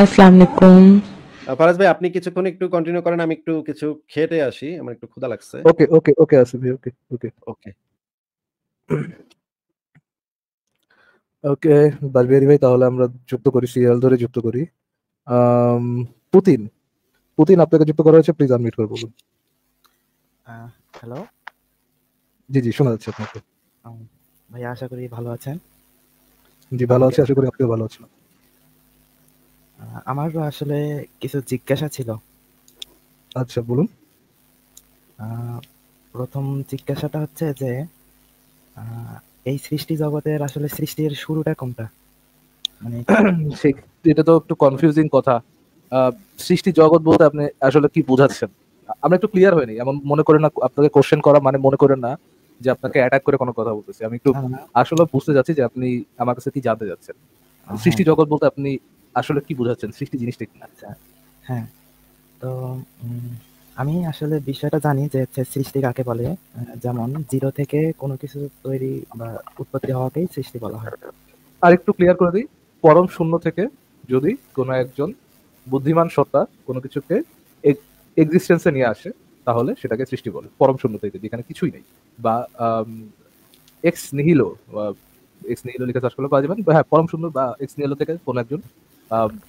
আসসালামু আলাইকুম ফারাজ ভাই আপনি কিছুক্ষণ একটু কন্টিনিউ করেন। আমি একটু কিছু খেটে আসি। আমার একটু ক্ষুধা লাগছে। ওকে, ওকে, ওকে আসিফ ভাই ওকে, ওকে। ওকে। ওকে, বারবিয়ারি ভাই তাহলে আমরা যুক্ত করি, সিরিয়াল ধরে যুক্ত করি। পুতিন। পুতিন আপনাকে যুক্ত করা হয়েছে। প্লিজ আনমিউট করে বলুন। হ্যালো? জি, জি শোনা যাচ্ছে আপনাকে। ভাইয়া আশা করি ভালো আছেন। জি, ভালো আছি। আশা করি আপনিও ভালো আছেন। আমার আসলে কিছু জিজ্ঞাসা ছিল। আচ্ছা বলুন। ১ম জিজ্ঞাসাটা হচ্ছে যে এই সৃষ্টি জগতের আসলে সৃষ্টির শুরুটা কোনটা? মানে এটা তো একটু কনফিউজিং কথা। সৃষ্টি জগৎ বলতে আপনি আসলে কি বোঝাচ্ছেন? আমরা একটু ক্লিয়ার হয়নি এমন মনে করেন না আপনাকে কোশ্চেন করা মানে মনে করেন না যে আপনাকে অ্যাটাক করে কোনো কথা বলতেছি। আমি একটু। আসলে বুঝতে চাচ্ছি যে আপনি আমার কাছে কি জানতে চাচ্ছেন। আ সৃষ্টি হ্যাঁ। জগৎ বলতে আপনি আসলে কি বোঝাচ্ছেন? সৃষ্টি জিনিসটা কি? আচ্ছা, হ্যাঁ। তো আমি আসলে বিষয়টা জানি যে হচ্ছে সৃষ্টি কাকে বলে। যেমন জিরো থেকে কোনো কিছু তৈরি বা উৎপত্তি হওয়াকেই সৃষ্টি বলা হয়। আর একটু ক্লিয়ার করে দিই পরম শূন্য থেকে যদি কোনো একজন বুদ্ধিমান সত্তা কোনো কিছুকে এক্সিস্টেন্স নিয়ে আসে তাহলে সেটাকে সৃষ্টি বলে। পরম শূন্য থেকে যেখানে কিছুই নেই। বা এক্স নিহিলো এক্স নিহিলো লিখে সার্চ করলে পাওয়া যাবেন। হ্যাঁ, পরম শূন্য বা এক্স নিহিলো থেকে কোনো একজন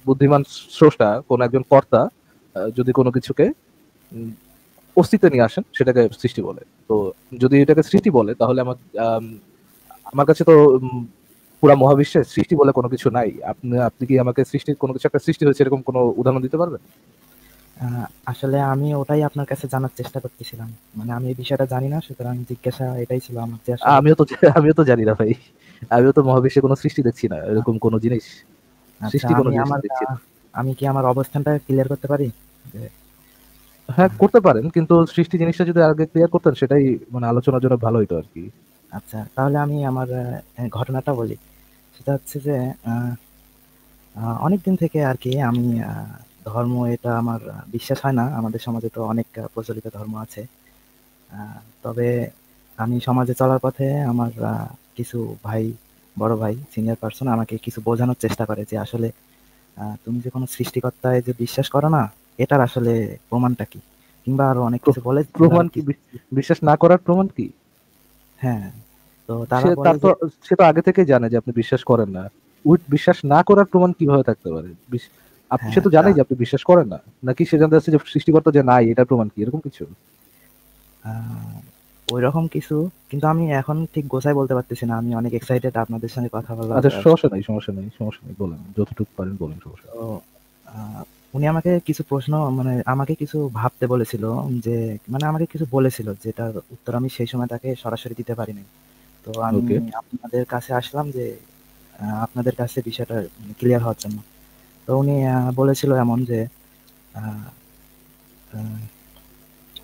বুদ্ধিমান স্রষ্টা, কোনো একজন কর্তা যদি কোনো কিছুকে অস্তিত্বে নিয়ে আসেন সেটাকে সৃষ্টি বলে। তো যদি এটাকে সৃষ্টি বলে তাহলে আমার আমার কাছে তো পুরা মহাবিশ্বে সৃষ্টি বলে কোনো কিছু নাই। আপনি আপনি কি আমাকে সৃষ্টির কোনো কিছু একটা সৃষ্টি হয়েছে এরকম কোনো উদাহরণ দিতে পারবেন? আসলে আমি ওটাই আপনার কাছে জানার চেষ্টা করতেছিলাম। মানে আমি এই বিষয়টা জানি না। সুতরাং জিজ্ঞাসা এটাই ছিল আমার আমিও তো আমিও তো জানি না ভাই। আমিও তো মহাবিশ্বে কোনো সৃষ্টি দেখছি না। এরকম কোনো জিনিস। আচ্ছা সৃষ্টি কোনো আমি কি আমার অবস্থানটা ক্লিয়ার করতে পারি? হ্যাঁ, করতে পারেন। কিন্তু সৃষ্টি জিনিসটা যদি আগে ক্লিয়ার করতেন সেটাই মানে আলোচনার জন্য ভালো হইতো আরকি। আচ্ছা, তাহলে আমি আমার ঘটনাটা বলি। সেটা হচ্ছে যে অনেক দিন থেকে আর কি আমি ধর্ম এটা আমার বিশ্বাস হয় না। আমাদের সমাজে তো অনেক প্রচলিত ধর্ম আছে। তবে আমি সমাজে চলার পথে আমার কিছু ভাই, বড় ভাই, সিনিয়র পারসন আমাকে কিছু বোঝানোর চেষ্টা করে যে আসলে তুমি যে কোনো সৃষ্টিকর্তায় যে বিশ্বাস করো না, এটার আসলে প্রমাণটা কি? কিংবা আরও অনেক কিছু বলে প্রমাণ কি বিশ্বাস না করার প্রমাণ কি? হ্যাঁ। তো তারা সে তো সে আগে থেকেই জানে যে আপনি বিশ্বাস করেন না। উইথ বিশ্বাস না করার প্রমাণ কীভাবে থাকতে পারে? আপনি সে হ্যাঁ, তো জানেই যে আপনি বিশ্বাস করেন না। নাকি সে জানতে চাচ্ছে যে সৃষ্টিকর্তা যে নাই এটার প্রমাণ কি? এরকম কিছু? আ ঐরকম কিছু কিন্তু আমি এখন ঠিক গোছায় বলতে পারতেছি না। আমি অনেক এক্সাইটেড আপনাদের সঙ্গে কথা বলার আচ্ছা সমস্যা নাই, সমস্যা নাই, সমস্যা নাই। বলেন। যতটুকু পারেন বলেন সমস্যা। উনি আমাকে কিছু প্রশ্ন মানে আমাকে কিছু ভাবতে বলেছিল যে মানে আমাকে কিছু বলেছিল যেটার উত্তর আমি সেই সময় তাকে সরাসরি দিতে পারি নাই। তো আমি আপনাদের কাছে আসলাম যে আপনাদের কাছে বিষয়টা ক্লিয়ার হওয়ার জন্য। তো উনি বলেছিল এমন যে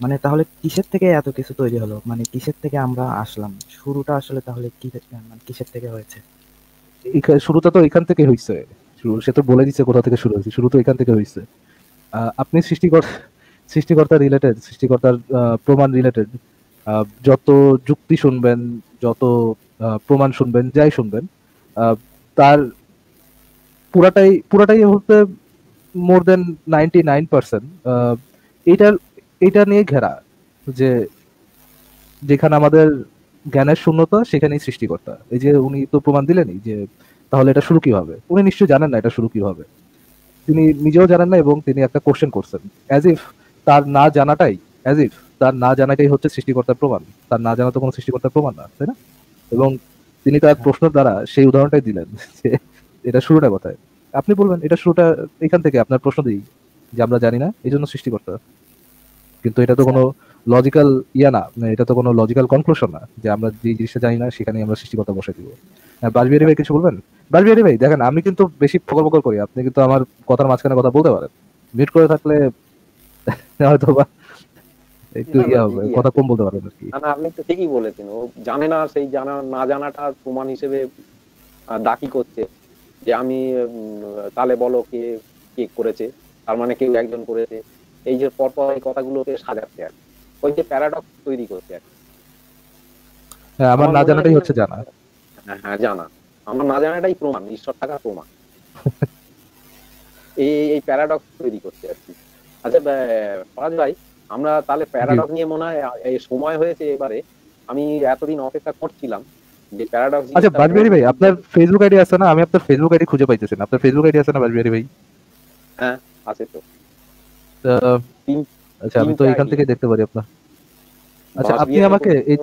মানে তাহলে কিসের থেকে এত কিছু তৈরি হলো? মানে কিসের থেকে আমরা আসলাম? শুরুটা আসলে তাহলে কি মানে কিসের থেকে হয়েছে? শুরুটা তো এখান থেকে। শুরু সে তো বলে দিছে কোথা থেকে শুরু হইছে। শুরু তো এখান থেকে হইছে। আ আপনি সৃষ্টিকর সৃষ্টিকর্তা রিলেটেড, সৃষ্টিকর্তার প্রমাণ রিলেটেড যত যুক্তি শুনবেন, যত প্রমাণ শুনবেন, যাই শুনবেন, তার পুরাটাই পুরাটাই বলতে মোর দ্যান 99% আ এইটার এইটা নিয়ে ঘেরা। যে যেখানে আমাদের জ্ঞানের শূন্যতা সেখানেই সৃষ্টিকর্তা। এই যে উনি তো প্রমাণ দিলেনই যে তাহলে এটা শুরু কীভাবে? উনি নিশ্চয়ই জানেন না এটা শুরু কীভাবে। তিনি নিজেও জানেন না এবং তিনি একটা কোশ্চেন করছেন। অ্যাজ ইফ তার না জানাটাই অ্যাজ ইফ তার না জানাটাই হচ্ছে সৃষ্টিকর্তার প্রমাণ। তার না জানা তো কোনো সৃষ্টিকর্তার প্রমাণ না, তাই না? এবং তিনি তার প্রশ্নের দ্বারা সেই উদাহরণটাই দিলেন যে এটা শুরুটা কোথায়? আপনি বলবেন এটা শুরুটা এখান থেকে আপনার প্রশ্ন দিই যে আমরা জানি না এজন্য সৃষ্টিকর্তা। কিন্তু এটা তো আচ্ছা। কোনো লজিক্যাল ইয়া না। মানে এটা তো কোনো লজিক্যাল কনক্লুশন না যে আমরা যে জিনিসটা জানি না সেখানেই আমরা সৃষ্টিকর্তা বসাই দিব। হ্যাঁ, বারবিয়ারি ভাই কিছু বলবেন? বারবিয়ারি ভাই দেখেন আমি কিন্তু বেশি ফকর, ফকর করি। আপনি কিন্তু আমার কথার মাঝখানে কথা বলতে পারেন। মিউট করে থাকলে হয়তোবা একটু না, না ইয়া হবে। কথা কম বলতে পারবেন আরকি। না, না আপনি তো ঠিকই বলেছেন। ও জানে না সেই জানা না জানাটা প্রমাণ হিসেবে দাবি করছে যে আমি তাহলে বলো কে, কে করেছে? তার মানে কেউ একজন করেছে। এই যে পরপর এই কথাগুলোকে সাজাচ্ছে আরকি। ওই যে প্যারাডক্স তৈরি করছে আরকি। হ্যাঁ, আমার না জানাটাই হচ্ছে জানা। হ্যাঁ, হ্যাঁ জানা। আমার না জানাটাই প্রমাণ। ঈশ্বর থাকার প্রমাণ। এই এই প্যারাডক্স তৈরি করছে আর কি আচ্ছা ফারাজ ভাই আমরা তাহলে প্যারাডক্স নিয়ে মনে হয় এই সময় হয়েছে এবারে আমি এতদিন অপেক্ষা করছিলাম যে প্যারাডক্স আচ্ছা বাজবিহারি ভাই আপনার ফেসবুক আইডি আছে না আমি আপনার ফেসবুক আইডি খুঁজে পাইতেছি না আপনার ফেসবুক আইডি আছে না বাজবিহারি ভাই হ্যাঁ আছে তো আচ্ছা আমি তো এখান থেকে দেখতে পারি আপনার। আচ্ছা আপনি আমাকে এই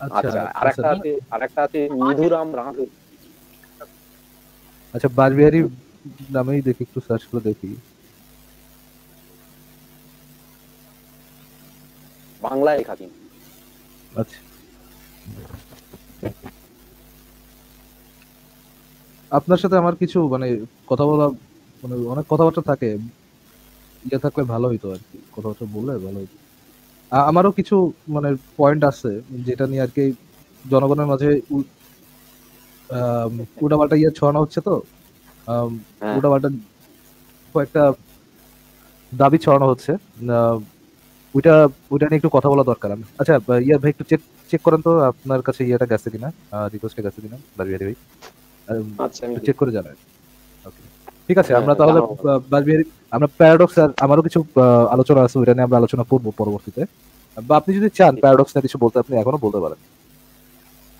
আচ্ছা আচ্ছা আরেকটা আচ্ছা। আছে আরেকটা আছে নিধুরাম রাঁধুর আচ্ছা বাজবিহারি নামেই দেখি একটু সার্চ করে দেখি। বাংলায় লেখা কিন্তু আচ্ছা। আপনার সাথে আমার কিছু মানে কথা বলা মানে অনেক কথাবার্তা থাকে। ইয়ে থাকলে ভালো হইতো আর কি। কথাবার্তা বললে ভালো হইতো। আমারও কিছু মানে পয়েন্ট আছে যেটা নিয়ে আর কি জনগণের মাঝে উল্টাপাল্টা ইয়ে ছড়ানো হচ্ছে তো। হ্যাঁ। উল্টাপাল্টা কয়েকটা দাবি ছড়ানো হচ্ছে। ওইটা ওইটা নিয়ে একটু কথা বলা দরকার আমি। আচ্ছা ইয়া ভাই একটু চেক চেক করেন তো আপনার কাছে ইয়েটা গেছে কিনা? রিকোয়েস্টটা গেছে কিনা? বাজবিহারি ভাই আচ্ছা আমি চেক করে জানাই ওকে ঠিক আছে হ্যাঁ, আমরা তাহলে বাজবিহারি আমরা প্যারাডক্স আর আমারও কিছু আলোচনা আছে ওইটা নিয়ে আমরা আলোচনা করব পরবর্তীতে। বা আপনি যদি চান প্যারাডক্স নিয়ে কিছু বলতে আপনি এখনও বলতে পারেন।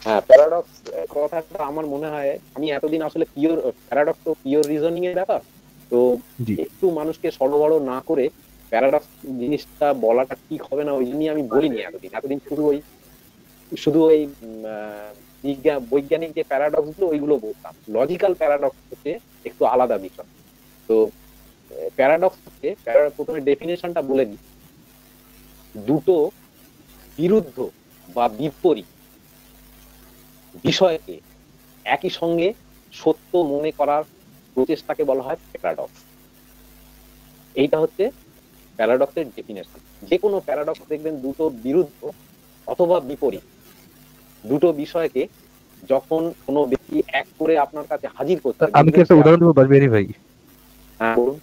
হ্যাঁ প্যারাডক্স কথাটা আমার মনে হয় আমি এতদিন আসলে পিওর প্যারাডক্স তো পিওর রিজনিং এর ব্যাপার তো একটু মানুষকে সড়বড় না করে প্যারাডক্স জিনিসটা বলাটা ঠিক হবে না ওই জন্যই আমি বলিনি এতদিন। এতদিন শুধু ওই শুধু ওই উম, আহ, বিজ্ঞা- বৈজ্ঞানিক যে প্যারাডক্সগুলো ওইগুলো বলতাম। লজিক্যাল প্যারাডক্স হচ্ছে একটু আলাদা বিষয়। তো প্যারাডক্স হচ্ছে প্রথমে ডেফিনেশনটা বলে দিই দুটো বিরুদ্ধ বা বিপরীত বিষয়কে একই সঙ্গে সত্য মনে করার প্রচেষ্টাকে বলা হয় প্যারাডক্স এইটা হচ্ছে প্যারাডক্সের ডেফিনেশন যে কোনো প্যারাডক্স দেখবেন দুটো বিরুদ্ধ অথবা বিপরীত। দুটো বিষয়কে যখন কোনো ব্যক্তি এক করে আপনার কাছে হাজির করতে আমি কি একটা উদাহরণ দেবো বাজবিহারি ভাই? হ্যাঁ বলুন।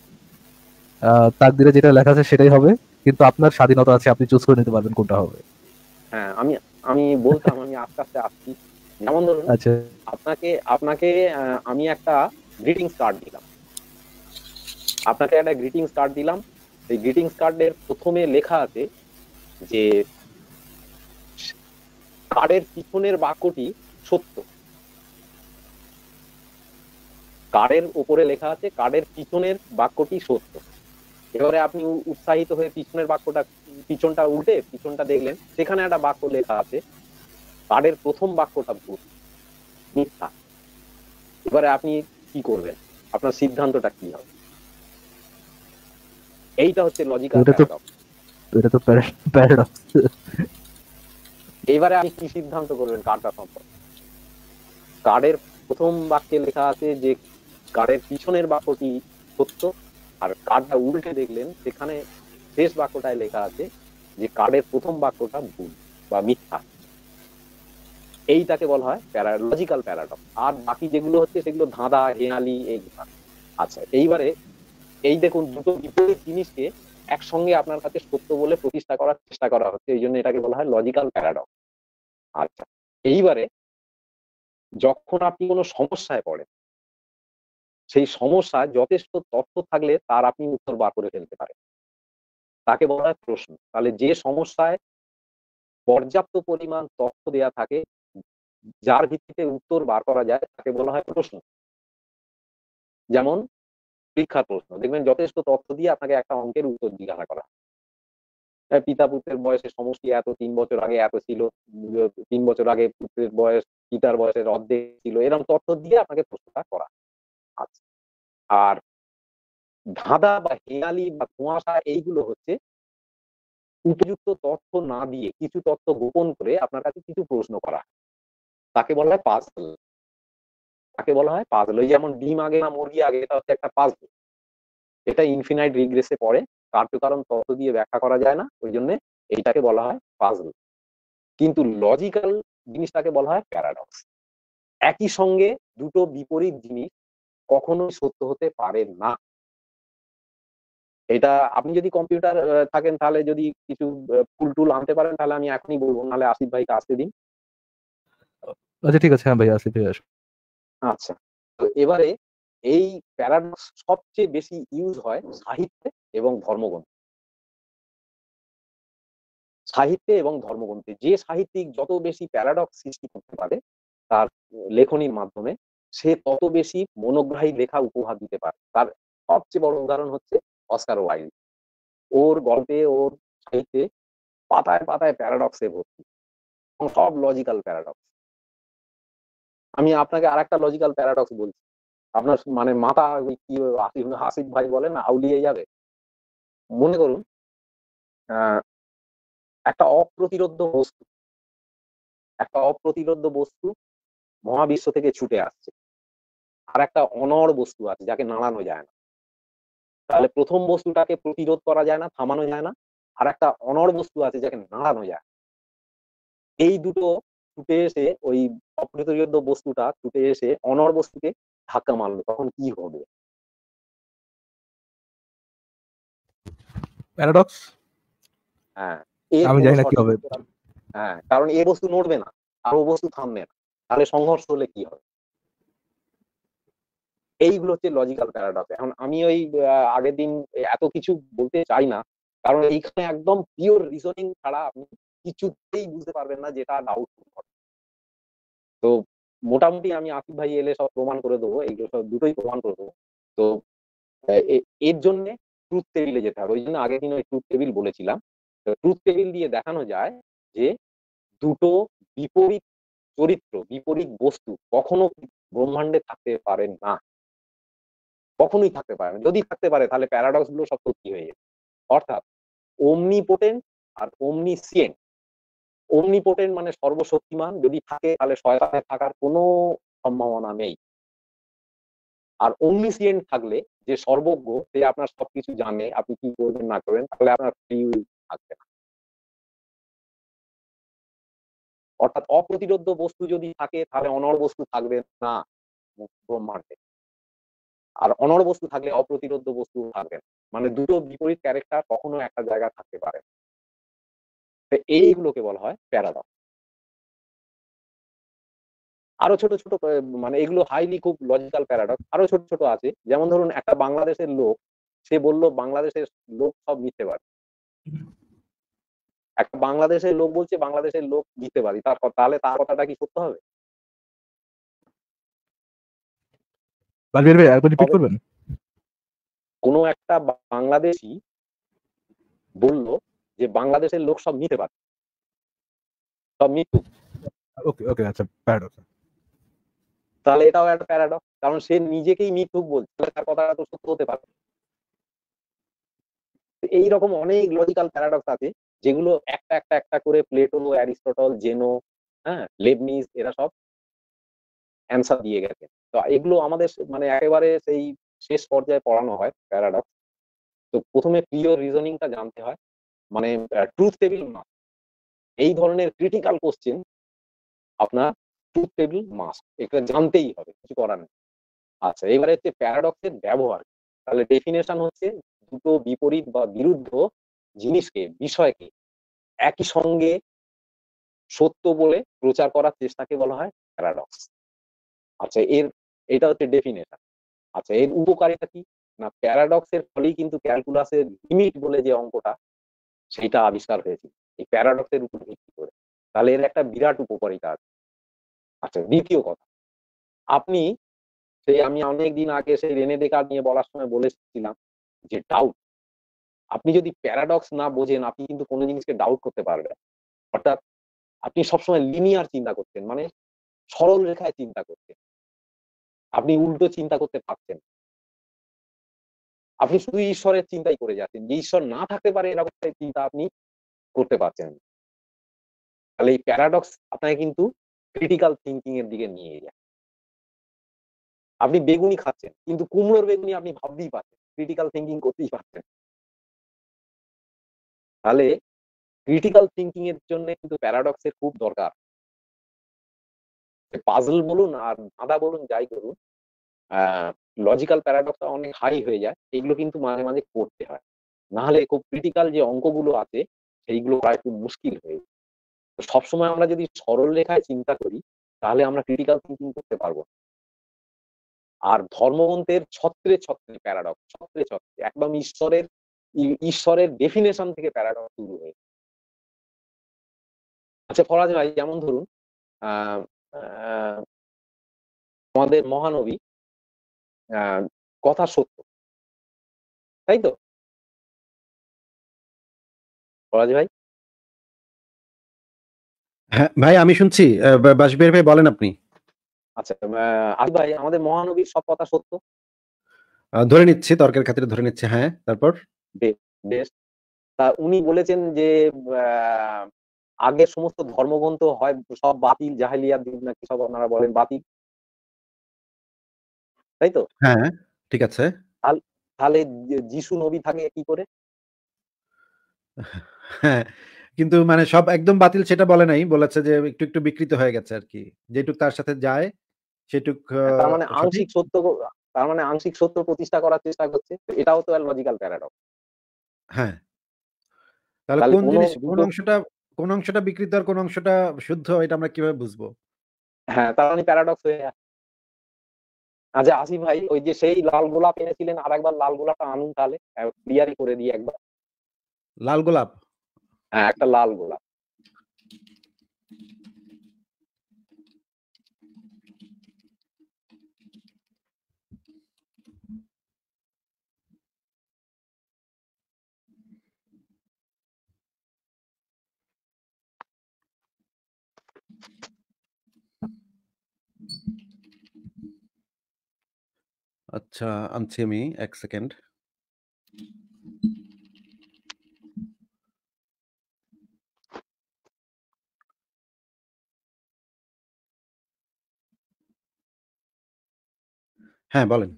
তাকদিরে যেটা লেখা আছে সেটাই হবে কিন্তু আপনার স্বাধীনতা আছে আপনি চুজ করে নিতে পারবেন কোনটা হবে। হ্যাঁ আমি আমি বলতাম আমি আস্তে আস্তে আসছি। যেমন ধরুন আচ্ছা। আপনাকে আপনাকে আমি একটা গ্রিটিংস কার্ড দিলাম। আপনাকে একটা গ্রিটিংস কার্ড দিলাম। এই গ্রিটিংস কার্ডের প্রথমে লেখা আছে যে কার্ডের পিছনের বাক্যটি সত্য। কার্ডের উপরে লেখা আছে কার্ডের পিছনের বাক্যটি সত্য। এবারে আপনি উৎসাহিত হয়ে পিছনের বাক্যটা পিছনটা উল্টে পিছনটা দেখলেন সেখানে একটা বাক্য লেখা আছে কার্ডের প্রথম বাক্যটা ভুল মিথ্যা। এবারে আপনি কি করবেন? আপনার সিদ্ধান্তটা কি হবে? এইটা হচ্ছে লজিক্যাল এটা তো প্যারাডক্স এবারে আপনি কি সিদ্ধান্ত করবেন কার্ডটা সম্পর্কে? কার্ডের প্রথম বাক্যে লেখা আছে যে কার্ডের পিছনের বাক্যটি সত্য, আর কার্ডটা উল্টে দেখলেন, সেখানে শেষ বাক্যটায় লেখা আছে যে কার্ডের প্রথম বাক্যটা ভুল বা মিথ্যা। এইটাকে বলা হয় লজিক্যাল প্যারাডক্স। আর বাকি যেগুলো হচ্ছে সেগুলো ধাঁধা হেয়ালি এইগুলো আচ্ছা এইবারে এই দেখুন, দুটো বিপরীত জিনিসকে একসঙ্গে আপনার কাছে সত্য বলে প্রতিষ্ঠা করার চেষ্টা করা হচ্ছে। এই জন্য এটাকে বলা হয় লজিক্যাল প্যারাডক্স। আচ্ছা এইবারে যখন আপনি কোনো সমস্যায় পড়েন, সেই সমস্যায় যথেষ্ট তথ্য থাকলে তার আপনি উত্তর বার করে ফেলতে পারেন। তাকে বলা হয় প্রশ্ন। তাহলে যে সমস্যায় পর্যাপ্ত পরিমাণ তথ্য দেয়া থাকে, যার ভিত্তিতে উত্তর বার করা যায়, তাকে বলা হয় প্রশ্ন। যেমন, পরীক্ষার প্রশ্ন। দেখবেন যথেষ্ট তথ্য দিয়ে আপনাকে একটা অঙ্কের উত্তর জিজ্ঞাসা করা পিতা পুত্রের বয়সের সমষ্টি এত, তিন বছর আগে এত ছিল, তিন বছর আগে পুত্রের বয়স, পিতার বয়সের অর্ধেক ছিল, এরকম তথ্য দিয়ে আপনাকে প্রশ্নটা করা আচ্ছা আর ধাঁধা বা হেয়ালি বা কুয়াশা এইগুলো হচ্ছে উপযুক্ত তথ্য না দিয়ে কিছু তথ্য গোপন করে আপনার কাছে কিছু প্রশ্ন করা। তাকে বলা হয় পাজল তাকে বলা হয় পাজল ওই যেমন ডিম আগে না মুরগি আগে, এটা হচ্ছে একটা পাজল এটা ইনফিনাইট রিগ্রেসে পড়ে। কার্যকারণ তথ্য দিয়ে ব্যাখ্যা করা যায় না ওই জন্য এইটাকে বলা হয় পাজল কিন্তু লজিক্যাল জিনিসটাকে বলা হয় প্যারাডক্স একই সঙ্গে দুটো বিপরীত জিনিস কখনোই সত্য হতে পারে না। এটা আপনি যদি কম্পিউটার থাকেন তাহলে যদি কিছু ফুল টুল আনতে পারেন তাহলে আমি এখনই বলব নাহলে আসিফ ভাইকে আসতে দিন। আচ্ছা ঠিক আছে। হ্যাঁ ভাই আসিফ ভাই আচ্ছা তো এবারে এই প্যারাডক্স সবচেয়ে বেশি ইউজ হয় সাহিত্যে এবং ধর্মগ্রন্থ। সাহিত্যে এবং ধর্মগ্রন্থে যে সাহিত্যিক যত বেশি প্যারাডক্স সৃষ্টি করতে পারে, তার লেখনীর মাধ্যমে সে তত বেশি মনোগ্রাহী লেখা উপহার দিতে পারে। তার সবচেয়ে বড় উদাহরণ হচ্ছে অস্কার ওয়াইল্ড। ওর গল্পে, ওর সাহিত্যে পাতায় পাতায় প্যারাডক্সে ভর্তি এবং সব লজিক্যাল প্যারাডক্স আমি আপনাকে আর একটা লজিক্যাল প্যারাডক্স বলছি। আপনার মানে মাথা ওই কি আসিফ আসিফ ভাই বলেন না, আউলিয়ে যাবে? মনে করুন একটা অপ্রতিরোধ বস্তু, একটা অপ্রতিরোধ বস্তু মহাবিশ্ব থেকে ছুটে আসছে। আর একটা অনড় বস্তু আছে যাকে নাড়ানো যায় না। তাহলে প্রথম বস্তুটাকে প্রতিরোধ করা যায় না, থামানো যায় না, আর একটা অনড় বস্তু আছে যাকে নাড়ানো যায় এই দুটো ছুটে এসে, ওই অপ্রতিরোধ বস্তুটা ছুটে এসে অনড় বস্তুকে ধাক্কা মারলো, তখন কি হবে? প্যারাডক্স হ্যাঁ আমি জানি না কি হবে। হ্যাঁ কারণ এ বস্তু নড়বে না আর ও বস্তু থামবে না। তাহলে সংঘর্ষ হলে কি হবে? এইগুলো হচ্ছে লজিক্যাল প্যারাডক্স এখন আমি ওই আগের দিন এত কিছু বলতে চাই না কারণ এইখানে একদম পিওর রিজনিং ছাড়া আপনি কিছুতেই বুঝতে পারবেন না যেটা ডাউট তো মোটামুটি আমি আসিফ ভাই এলে সব প্রমাণ করে দেবো এইগুলো সব দুটোই প্রমাণ করে দেবো। তো এর জন্য ট্রুথ টেবিলে যেতে হবে। ওই জন্য আগের দিন ওই ট্রুথ টেবিল বলেছিলাম। ট্রুথ টেবিল দিয়ে দেখানো যায় যে দুটো বিপরীত চরিত্র, বিপরীত বস্তু কখনো ব্রহ্মাণ্ডে থাকতে পারে না। কখনোই থাকতে পারে না। যদি থাকতে পারে, তাহলে প্যারাডক্সগুলো সব সত্যি হয়ে যাবে। অর্থাৎ অমনিপোটেন্ট আর অমনিসিয়েন্ট অমনিপোটেন্ট মানে সর্বশক্তিমান। যদি থাকে, তাহলে শয়তানের থাকার কোনো সম্ভাবনা নেই। আর অমনি অমনিসিয়েন্ট থাকলে যে সর্বজ্ঞ সে আপনার সবকিছু জানে, আপনি কি করবেন, না করবেন, তাহলে আপনার ফ্রি উইল থাকবে না। অর্থাৎ অপ্রতিরোধ বস্তু যদি থাকে, তাহলে অনড় বস্তু থাকবে না, ব্রহ্মাণ্ডে। আর অনড় বস্তু থাকলে অপ্রতিরোধ বস্তু থাকবে না। মানে দুটো বিপরীত ক্যারেক্টার কখনো একটা জায়গা থাকতে পারে এইগুলোকে বলা হয় প্যারাডক্স। আরও ছোট ছোট মানে এগুলো হাইলি খুব লজিক্যাল প্যারাডক্স আরও ছোট ছোট আছে। যেমন ধরুন একটা বাংলাদেশের লোক সে বলল বাংলাদেশের লোক সব মিথ্যে পারে একটা বাংলাদেশের লোক বলছে বাংলাদেশের লোক মিথ্যে পারি তার তাহলে তার কথাটা কি সত্য হবে? কোনো একটা বাংলাদেশি বলল যে বাংলাদেশের লোক সব মিথ্যে পারে সব মিথ্যু ওকে ওকে আচ্ছা প্যারাডক্স তাহলে এটাও একটা প্যারাডক্স কারণ সে নিজেকেই মিথ্যুক বলছে তার কথাটা তো সত্য হতে পারে। এইরকম অনেক লজিক্যাল প্যারাডক্স আছে, যেগুলো একটা একটা একটা করে প্লেটো, অ্যারিস্টটল, জেনো হ্যাঁ লেবনিস এরা সব অ্যান্সার দিয়ে গেছে। তো এগুলো আমাদের মানে একেবারে সেই শেষ পর্যায়ে পড়ানো হয় প্যারাডক্স তো প্রথমে প্রিয় রিজনিংটা জানতে হয় মানে ট্রুথ টেবিল মাস এই ধরনের ক্রিটিক্যাল কোশ্চেন আপনার ট্রুথ টেবিল মাস এটা জানতেই হবে, কিছু করার নেই। আচ্ছা এবারে হচ্ছে প্যারাডক্সের ব্যবহার। তাহলে ডেফিনেশন হচ্ছে দুটো বিপরীত বা বিরুদ্ধ জিনিসকে, বিষয়কে একই সঙ্গে সত্য বলে প্রচার করার চেষ্টাকে বলা হয় প্যারাডক্স আচ্ছা এর, এটা হচ্ছে ডেফিনেশন আচ্ছা এর উপকারিতা কি? না প্যারাডক্সের ফলেই কিন্তু ক্যালকুলাসের লিমিট বলে যে অঙ্কটা, সেটা আবিষ্কার হয়েছে। এই প্যারাডক্সের উপর ভিত্তি করে। তাহলে এর একটা বিরাট উপকারিতা আছে। আচ্ছা দ্বিতীয় কথা। আপনি সেই আমি অনেকদিন আগে সেই রেনে ডেকার নিয়ে বলার সময় বলেছিলাম যে ডাউট আপনি যদি প্যারাডক্স না বোঝেন, আপনি কিন্তু কোনো জিনিসকে ডাউট করতে পারবেন অর্থাৎ আপনি সবসময় লিনিয়ার চিন্তা করতেন মানে সরল রেখায় চিন্তা করতেন আপনি উল্টো চিন্তা করতে পারছেন না। আপনি শুধু ঈশ্বরের চিন্তাই করে যাচ্ছেন। যে ঈশ্বর না থাকতে পারে এরকম চিন্তা আপনি করতে পারছেন তাহলে এই প্যারাডক্স আপনাকে কিন্তু ক্রিটিক্যাল থিঙ্কিং এর দিকে নিয়ে যায়। আপনি বেগুনি খাচ্ছেন, কিন্তু কুমড়োর বেগুনি আপনি ভাবতেই পারছেন ক্রিটিক্যাল থিঙ্কিং করতেই পারছেন। তাহলে ক্রিটিক্যাল থিঙ্কিং এর জন্য কিন্তু প্যারাডক্সের খুব দরকার। পাজল বলুন আর ধাঁধা বলুন যাই করুন লজিক্যাল প্যারাডক্সটা অনেক হাই হয়ে যায়, এগুলো কিন্তু মাঝে মাঝে করতে হয়। নাহলে খুব ক্রিটিক্যাল যে অঙ্কগুলো আছে, সেইগুলো প্রায় খুব মুশকিল হয়ে যায়। সবসময় আমরা যদি সরল রেখায় চিন্তা করি, তাহলে আমরা ক্রিটিক্যাল থিঙ্কিং করতে পারব আর ধর্মগ্রন্থের ছত্রে ছত্রে প্যারাডক্স ছত্রে ছত্রে একদম ঈশ্বরের ঈশ্বরের ডেফিনেশন থেকে প্যারাডক্স শুরু হয়েছে আচ্ছা ফরাজ ভাই, যেমন ধরুন আমাদের মহানবী কথা সত্য। তাই তো? ফরাজ ভাই? হ্যাঁ ভাই আমি শুনছি আহ, বা- ভাই বলেন আপনি। আচ্ছা আসিফ ভাই আমাদের মহানবীর সব কথা সত্য। ধরে নিচ্ছি তর্কের খাতিরে ধরে নিচ্ছি হ্যাঁ তারপর? বেশ। তা উনি বলেছেন যে আগের সমস্ত ধর্মগ্রন্থ হয় সব বাতিল জাহেলিয়া দিন নাকি সব আপনারা বলেন বাতিল। তাই তো? হ্যাঁ ঠিক আছে। তাহলে যিশু নবী থাকে কি করে? হ্যাঁ কিন্তু মানে সব একদম বাতিল সেটা বলে নাই বলেছে যে একটু একটু বিকৃত হয়ে গেছে আর কি। যেটুক তার সাথে যায় সেটুক তার মানে আংশিক সত্য তার মানে আংশিক সত্য প্রতিষ্ঠা করার চেষ্টা করছে এটাও তো লজিক্যাল প্যারাডক্স হ্যাঁ। তাহলে কোন জিনিস কোন অংশটা কোন অংশটা বিকৃত আর কোন অংশটা শুদ্ধ এটা আমরা কীভাবে বুঝব? হ্যাঁ তার মানে প্যারাডক্স হয়ে যায়। আচ্ছা আসিফ ভাই ওই যে সেই লাল গোলাপ এনেছিলেন আর একবার লাল গোলাপটা আনুন তাহলে ক্লিয়ারই করে দিই একবার। লাল গোলাপ? হ্যাঁ একটা লাল গোলাপ আচ্ছা আনছি আমি এক সেকেন্ড হ্যাঁ বলেন।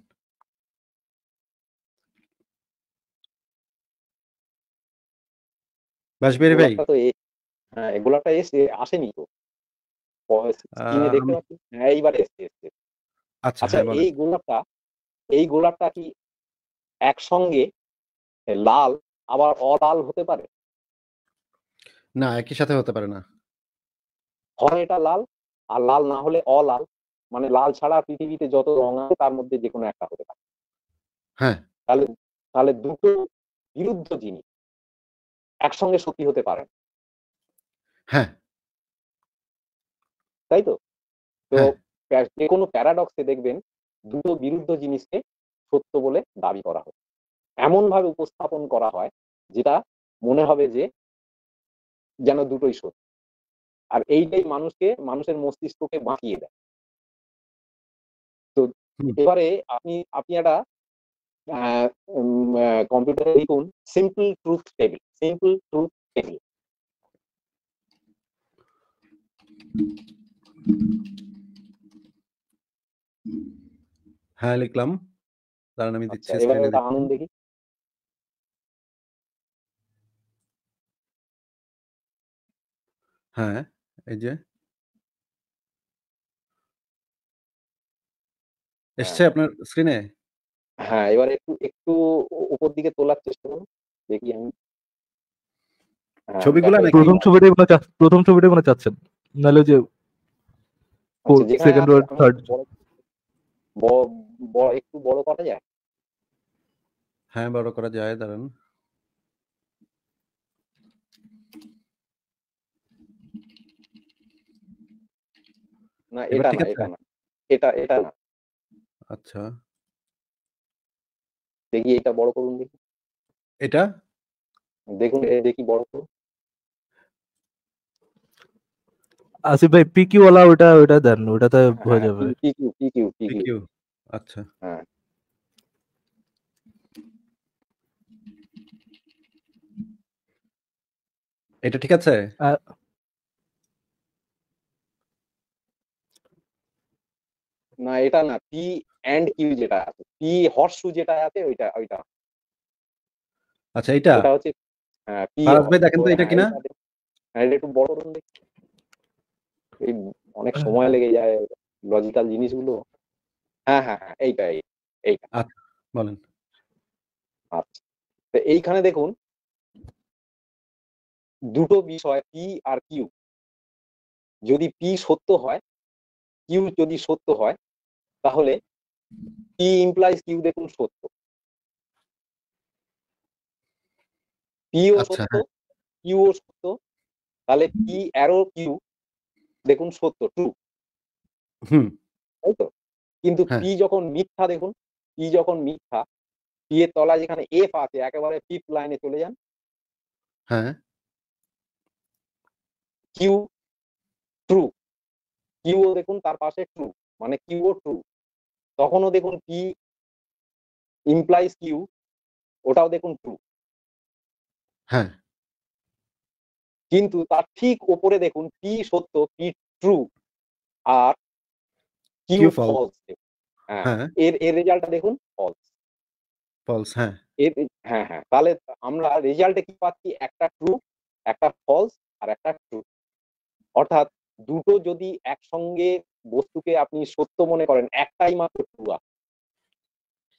ভাই। গোলাপটা তো এ- হ্যাঁ এই গোলাপটা এসে আসেনি তো। স্ক্রিনে দেখতে আমি- পাচ্ছি হ্যাঁ এইবার এসছে এসছে। আচ্ছা আচ্ছা হ্যাঁ বলেন। এই গোলাপটা এই গোলাপটা কি একসঙ্গে লাল আবার অলাল হতে পারে? না একই সাথে হতে পারে না। হয় এটা লাল আর লাল না হলে অলাল? মানে লাল ছাড়া পৃথিবীতে যত রং আছে তার মধ্যে যে কোনো একটা হতে পারে। হ্যাঁ। তাহলে তাহলে দুটো বিরুদ্ধ জিনিস একসঙ্গে সত্যি হতে পারে হ্যাঁ। তাই তো? তো হ্যাঁ। যে কোনো প্যারাডক্সে দেখবেন দুটো বিরুদ্ধ জিনিসকে সত্য বলে দাবি করা হয়। এমন ভাবে উপস্থাপন করা হয় যেটা মনে হবে যে যেন দুটোই সত্য। আর এইটাই মানুষকে মানুষের মস্তিষ্ককে বাঁচিয়ে দেয়। এবারে আপনি আপনি একটা কম্পিউটারে লিখুন simple truth table simple truth table হ্যাঁ লিখলাম। দাঁড়ান আমি দিচ্ছি আচ্ছা এবার স্ক্রিনে ওটা আনুন দেখি। হ্যাঁ এই যে। এসছে আপনার স্ক্রিনে হ্যাঁ এবার একটু একটু উ- উপর দিকে তোলার চেষ্টা করুন। দেখি আমি। হ্যাঁ, ছবিগুলা দেখো, নাকি? প্রথম ছবিটাই মনে হয় চা- প্রথম ছবিটাই মনে হয় চাচ্ছেন? নাহলে যে আচ্ছা, যেখানে আছে or আমি বড়- একটু বড় করা যায়? হ্যাঁ বড় করা যায় দাঁড়ান। না এবার এটা ঠিক না আছে? এটা না। এটা এটা না। আচ্ছা। দেখি এটা বড় করুন দেখি। এটা? দেখুন এ দেখি বড় করুন। আসিফ ভাই পিকি ওয়ালা ওটা ওটা দেন ওটাতে হয়ে যাবে। P Q P Q P Q আচ্ছা। হ্যাঁ। এটা ঠিক আছে? না এটা না পি এন্ড কিউ যেটা আছে পি হর্সু যেটা আছে ওইটা ওইটা। আচ্ছা এটা ওটা হচ্ছে হ্যাঁ পি ফারাজ ভাই দেখেন তো এটা কিনা? হ্যাঁ এটা একটু বড় করুন দেখি। এই অনেক সময় লেগে যায় লজিক্যাল জিনিসগুলো। হ্যাঁ হ্যাঁ হ্যাঁ এইটা এই বলেন। আচ্ছা তো এইখানে দেখুন। দুটো বিষয় পি আর কিউ যদি পি সত্য হয় কিউ যদি সত্য হয় তাহলে পি ইমপ্লাইজ কিউ দেখুন সত্য? পিও আচ্ছা, সত্য হ্যাঁ। কিউও সত্য তাহলে পি অ্যারো কিউ দেখুন সত্য ট্রু তাই তো? কিন্তু হ্যাঁ। পি যখন মিথ্যা দেখুন পি যখন মিথ্যা পি এর তলায় যেখানে এফ আছে একেবারে ফিফথ লাইনে চলে যান। হ্যাঁ। কিউ ট্রু কিউও দেখুন তার পাশে ট্রু মানে কিউও ট্রু তখনও দেখুন পি ইমপ্লাইজ কিউ ওটাও দেখুন ট্রু হ্যাঁ। কিন্তু তার ঠিক ওপরে দেখুন পি সত্য পি ট্রু আর কিউ ফলস হ্যাঁ হ্যাঁ। এর এর রেজাল্টটা দেখুন ফলস ফলস হ্যাঁ। এর হ্যাঁ হ্যাঁ তাহলে আমরা রেজাল্টে কি পাচ্ছি? একটা ট্রু একটা ফলস আর একটা ট্রু অর্থাৎ দুটো যদি একসঙ্গে বস্তুকে আপনি সত্য মনে করেন, একটাই মাত্র ট্রু আছে।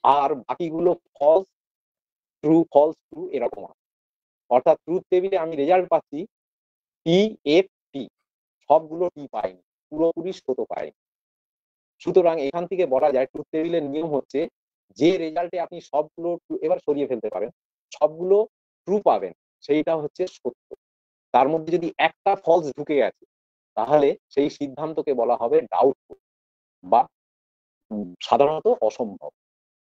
আর বাকিগুলো ফলস ট্রু ফলস ট্রু এরকম আছে। অর্থাৎ ট্রুথ টেবিলে আমি রেজাল্ট পাচ্ছি টি এফ টি সবগুলো টি পাইনি, পুরোপুরি সত্য পাইনি। সুতরাং এখান থেকে বলা যায় ট্রুথ টেবিলের নিয়ম হচ্ছে যে রেজাল্টে আপনি সবগুলো এবার সরিয়ে ফেলতে পারেন, সবগুলো ট্রু পাবেন, সেইটা হচ্ছে সত্য। তার মধ্যে যদি একটা ফলস ঢুকে গেছে তাহলে সেই সিদ্ধান্তকে বলা হবে ডাউটফুল বা সাধারণত অসম্ভব।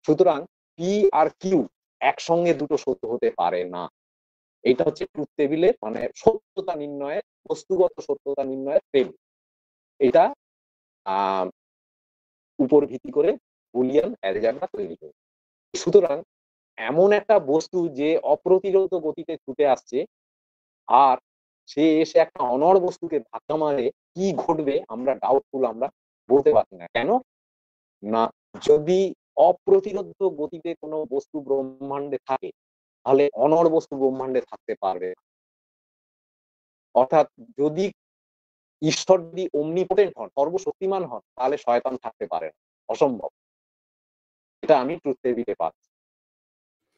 সুতরাং পি আর কিউ একসঙ্গে দুটো সত্য হতে পারে না। এটা হচ্ছে ট্রুথ টেবিলের মানে সত্যতা নির্ণয়ের, বস্তুগত সত্যতা নির্ণয়ের টেবিল এটা উপর ভিত্তি করে বুলিয়ান অ্যালজাবরা তৈরি করে সুতরাং এমন একটা বস্তু যে অপ্রতিরোধ গতিতে ছুটে আসছে, আর সে এসে একটা অনড় বস্তুকে ধাক্কা মারে কি ঘটবে আমরা ডাউটফুল আমরা বলতে পারছি না। কেন? না যদি অপ্রতিরোধ গতিতে কোনো বস্তু ব্রহ্মাণ্ডে থাকে তাহলে অনড় বস্তু ব্রহ্মাণ্ডে থাকতে পারবে অর্থাৎ যদি ঈশ্বর যদি অমনিপোটেন্ট হন সর্বশক্তিমান হন তাহলে শয়তান থাকতে পারে না। অসম্ভব। এটা আমি ট্রুথ টেবিলে পাচ্ছি।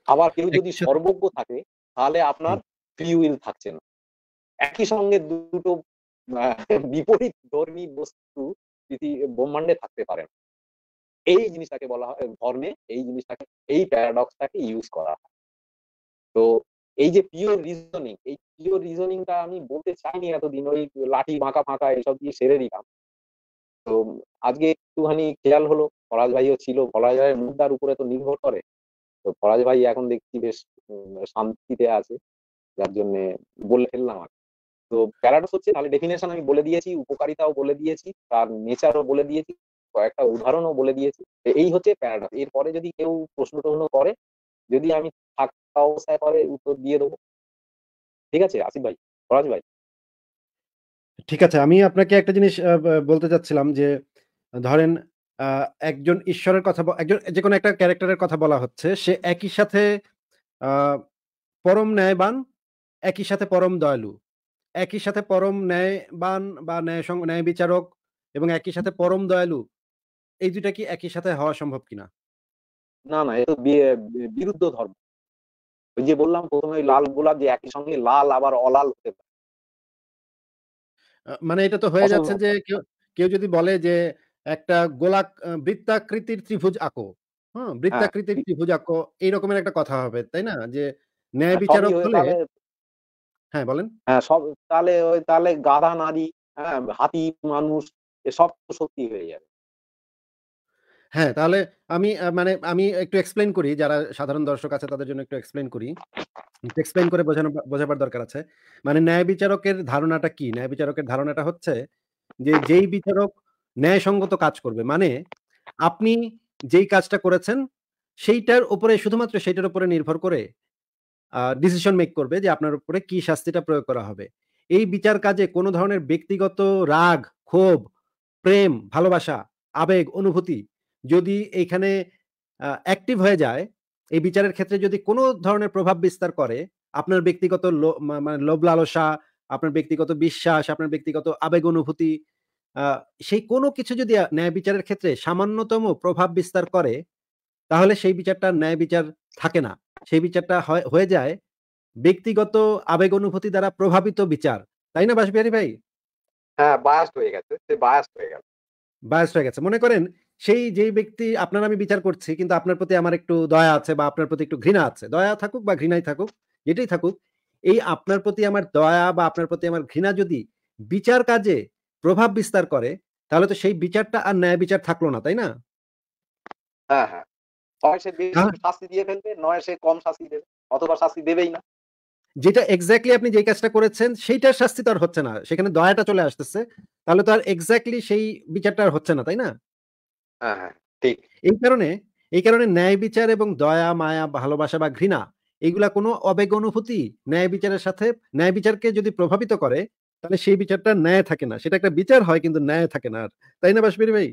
আবার কেউ যদি সর্বজ্ঞ থাকে তাহলে আপনার ফ্রি উইল থাকছে না। একই সঙ্গে দুটো বিপরীত ধর্মী বস্তু ব্রহ্মাণ্ডে থাকতে পারে না এই জিনিসটাকে বলা হয় ধর্মে, এই জিনিসটাকে, এই প্যারাডক্সটাকে ইউজ করা হয়। তো এই যে পিওর রিজনিং এই পিওর রিজনিংটা আমি বলতে চাইনি এতদিন, ওই লাঠি বাঁকা ফাঁকা এসব দিয়ে সেরে দিলাম। তো আজকে একটুখানি খেয়াল হলো ফরাজ ভাইও ছিল ফরাজ ভাইয়ের মুদ্রার উপরে তো নির্ভর করে। তো ফরাজ ভাই এখন দেখছি বেশ শান্তিতে আছে, যার জন্য বলে ফেললাম আর। তো প্যারাডক্স হচ্ছে তাহলে ডেফিনেশন আমি বলে দিয়েছি, উপকারিতাও বলে দিয়েছি, তার নেচারও বলে দিয়েছি, কয়েকটা উদাহরণও বলে দিয়েছি। এই হচ্ছে প্যারাডক্স এরপরে যদি কেউ প্রশ্ন টশ্ন করে, যদি আমি থাকা অবস্থায় করে উত্তর দিয়ে দেবো। ঠিক আছে, আসিফ ভাই ফরাজ ভাই। ঠিক আছে, আমি আপনাকে একটা জিনিস বলতে চাচ্ছিলাম যে, ধরেন একজন ঈশ্বরের কথা একজন যে কোনো একটা ক্যারেক্টারের কথা বলা হচ্ছে, সে একই সাথে পরম ন্যায়বান, একই সাথে পরম দয়ালু। একই সাথে পরম ন্যায়বান বা ন্যায় ন্যায় বিচারক এবং একই সাথে পরম দয়ালু এই দুইটা কি একই সাথে হওয়া সম্ভব কিনা? না না এ তো বি- বি- বিরুদ্ধ ধর্ম। ওই যে বললাম প্রথমে লাল গোলাপ যে একই সঙ্গে লাল আবার অলাল হতে পারে। মানে এটা তো হয়ে যাচ্ছে যে কেউ কেউ যদি বলে যে একটা গোলাক বৃত্তাকৃতির ত্রিভুজ আঁকো হ্যাঁ বৃত্তাকৃতির ত্রিভুজ আঁকো এই রকমের একটা কথা হবে তাই না? যে ন্যায় বিচারক হয়ে হলে হ্যাঁ বলেন। হ্যাঁ সব তাহলে ওই তাহলে গাধা নারী হ্যাঁ হাতি মানুষ এসব সত্যি হয়ে যাবে। হ্যাঁ তাহলে আমি মানে আমি একটু এক্সপ্লেন করি যারা সাধারণ দর্শক আছে তাদের জন্য একটু এক্সপ্লেন করি। এক্সপ্লেন করে বোঝানো বোঝাবার দরকার আছে। মানে ন্যায় বিচারকের ধারণাটা কি? ন্যায় বিচারকের ধারণাটা হচ্ছে যে যেই বিচারক ন্যায়সঙ্গত কাজ করবে মানে আপনি যেই কাজটা করেছেন সেইটার উপরে শুধুমাত্র সেইটার উপরে নির্ভর করে ডিসিশন মেক করবে যে আপনার উপরে কি শাস্তিটা প্রয়োগ করা হবে। এই বিচার কাজে কোনো ধরনের ব্যক্তিগত রাগ, ক্ষোভ, প্রেম, ভালোবাসা, আবেগ, অনুভূতি যদি এইখানে অ্যাক্টিভ হয়ে যায়, এই বিচারের ক্ষেত্রে যদি কোনো ধরনের প্রভাব বিস্তার করে, আপনার ব্যক্তিগত মানে লোভ লালসা আপনার ব্যক্তিগত বিশ্বাস, আপনার ব্যক্তিগত আবেগ, অনুভূতি সেই কোনো কিছু যদি ন্যায় বিচারের ক্ষেত্রে সামান্যতম প্রভাব বিস্তার করে তাহলে সেই বিচারটা ন্যায় বিচার থাকে না সেই বিচারটা হয়- হয়ে যায় ব্যক্তিগত আবেগ অনুভূতি দ্বারা প্রভাবিত বিচার তাই না বাসবিহারী ভাই হ্যাঁ বায়াস্ট হয়ে গেছে সে বায়াস্ট হয়ে গেল হয়ে গেছে মনে করেন সেই যেই ব্যক্তি আপনার আমি বিচার করছি কিন্তু আপনার প্রতি আমার একটু দয়া আছে বা আপনার প্রতি একটু ঘৃণা আছে। দয়া থাকুক বা ঘৃণাই থাকুক, যেটাই থাকুক, এই আপনার প্রতি আমার দয়া বা আপনার প্রতি আমার ঘৃণা যদি বিচার কাজে প্রভাব বিস্তার করে, তাহলে তো সেই বিচারটা আর ন্যায় বিচার থাকল না, তাই না? হ্যাঁ, হ্যাঁ। হয় সে হ্যাঁ। শাস্তি দিয়ে ফেলবে, নয় সে কম শাস্তি দেবে। অথবা শাস্তি দেবেই না। যেটা এক্সাক্টলি আপনি যেই কাজটা করেছেন সেইটার শাস্তি তো আর হচ্ছে না। সেখানে দয়াটা চলে আসতেছে। তাহলে তো আর এক্সাক্টলি সেই বিচারটা আর হচ্ছে না, তাই না? হ্যাঁ, হ্যাঁ। ঠিক। এই কারণে এই কারণে ন্যায় বিচার এবং দয়া, মায়া, ভালোবাসা বা ঘৃণা এগুলা কোনো আবেগ অনুভূতি ন্যায় বিচারের সাথে ন্যায় বিচারকে যদি প্রভাবিত করে, তাহলে সেই বিচারটা ন্যায় থাকে না। সেটা একটা বিচার হয় কিন্তু ন্যায় থাকে না আর। তাই না বাসবির ভাই?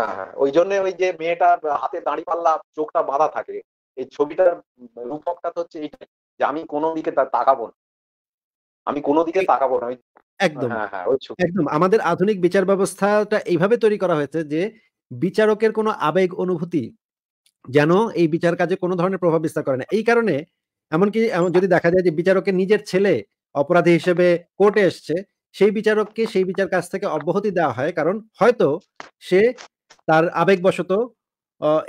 হ্যাঁ, হ্যাঁ। ওইজন্যে ওই যে মেয়েটার হাতে দাঁড়ি পাল্লা চোখটা বাঁধা থাকে। এই ছবিটার রূপকটা তো হচ্ছে এইটাই যে আমি কোন দিকে তাকাবো না। আমি কোন দিকে তাকাবো না। একদম। হ্যাঁ, হ্যাঁ। একদম। আমাদের আধুনিক বিচার ব্যবস্থাটা এইভাবে তৈরি করা হয়েছে যে বিচারকের কোনো আবেগ অনুভূতি যেন এই বিচার কাজে কোনো ধরনের প্রভাব বিস্তার করে না। এই কারণে এমনকি এমন যদি দেখা যায় যে বিচারকের নিজের ছেলে অপরাধী হিসেবে কোর্টে এসছে, সেই বিচারককে সেই বিচার কাজ থেকে অব্যাহতি দেওয়া হয়। কারণ হয়তো সে তার আবেগবশত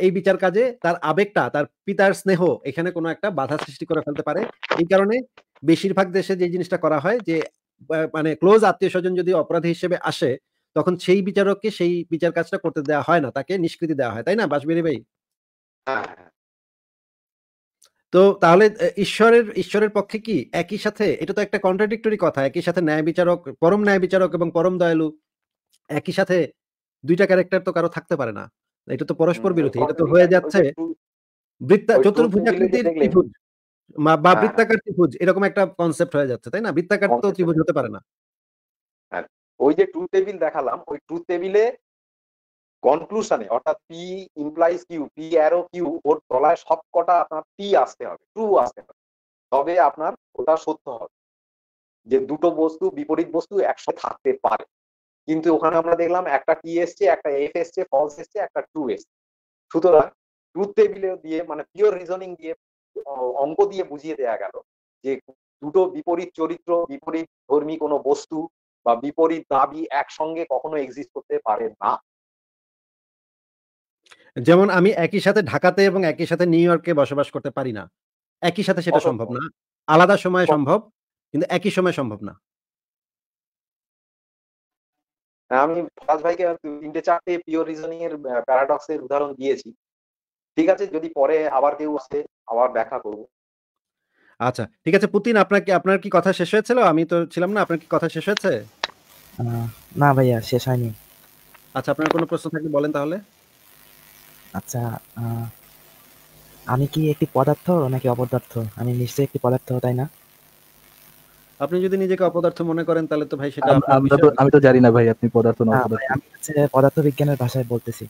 এই বিচার কাজে তার আবেগটা, তার পিতার স্নেহ এখানে কোনো একটা বাধা সৃষ্টি করে ফেলতে পারে। এই কারণে বেশিরভাগ দেশে যে জিনিসটা করা হয় যে মানে ক্লোজ আত্মীয় স্বজন যদি অপরাধী হিসেবে আসে, তখন সেই বিচারককে সেই বিচার কাজটা করতে দেওয়া হয় না। তাকে নিষ্কৃতি দেওয়া হয়। তাই না বাসবিরি ভাই? হ্যাঁ, হ্যাঁ। তো তাহলে ঈশ্বরের ঈশ্বরের পক্ষে কি একই সাথে এটা তো একটা কন্ট্রাডিক্টরি কথা। একই সাথে ন্যায় বিচারক, পরম ন্যায় বিচারক এবং পরম দয়ালু একই সাথে ২ টা ক্যারেক্টার তো কারও থাকতে পারে না। এটা তো পরস্পর বিরোধী। এটা তো হয়ে যাচ্ছে চতুর্ভুজাকৃতির ত্রিভুজ বা হ্যাঁ। বৃত্তাকার ত্রিভুজ এরকম একটা কনসেপ্ট হয়ে যাচ্ছে, তাই না? বৃত্তাকার তো ত্রিভুজ হতে পারে না। হ্যাঁ। ওই যে ট্রুথ টেবিল দেখালাম, ওই ট্রুথ টেবিলে কনক্লুশন অর্থাৎ P implies Q, P arrow Q ওর তলায় সবকটা আপনার T আসতে হবে। ট্রু আসতে হবে। তবে আপনার ওটা সত্য হবে। যে দুটো বস্তু বিপরীত বস্তু একসাথে থাকতে পারে। কিন্তু ওখানে আমরা দেখলাম একটা T এসছে, একটা F এসছে, ফলস এসছে, একটা ট্রু এসছে। সুতরাং ট্রুথ টেবিলে দিয়ে মানে পিওর রিজনিং দিয়ে অঙ্ক দিয়ে বুঝিয়ে দেয়া গেল যে দুটো বিপরীত চরিত্র, বিপরীত ধর্মী কোনো বস্তু বা বিপরীত দাবি একসঙ্গে কখনো এক্সিস্ট করতে পারে না। যেমন আমি একই সাথে ঢাকাতে এবং একই সাথে নিউ ইয়র্কে বসবাস করতে পারি না। একই সাথে সেটা সম্ভব না। আলাদা সময়ে সম্ভব, কিন্তু একই সময়ে সম্ভব না। আমি ফরাজ ভাইকে তিনটে চারটে পিওর রিজনিং এর প্যারাডক্স এর উদাহরণ দিয়েছি। ঠিক আছে যদি পরে আবার কেউ আসে আবার ব্যাখ্যা করব। আচ্ছা, ঠিক আছে পুতিন আপনার কি আপনার কি কথা শেষ হয়েছিল? আমি তো ছিলাম না। আপনার কি কথা শেষ হয়েছে? না ভাইয়া শেষ হয়নি। আচ্ছা, আপনার কোনো প্রশ্ন থাকলে বলেন তাহলে? আচ্ছা, আমি কি একটি পদার্থ নাকি অপদার্থ? আমি নিশ্চয়ই একটি পদার্থ, তাই না? আপনি যদি নিজেকে অপদার্থ মনে করেন তাহলে তো ভাই সেটা আম আমরা তো আমি তো জানি না ভাই আপনি পদার্থ না অপদার্থ। আমি হচ্ছে পদার্থবিজ্ঞানের ভাষায় বলতেছি।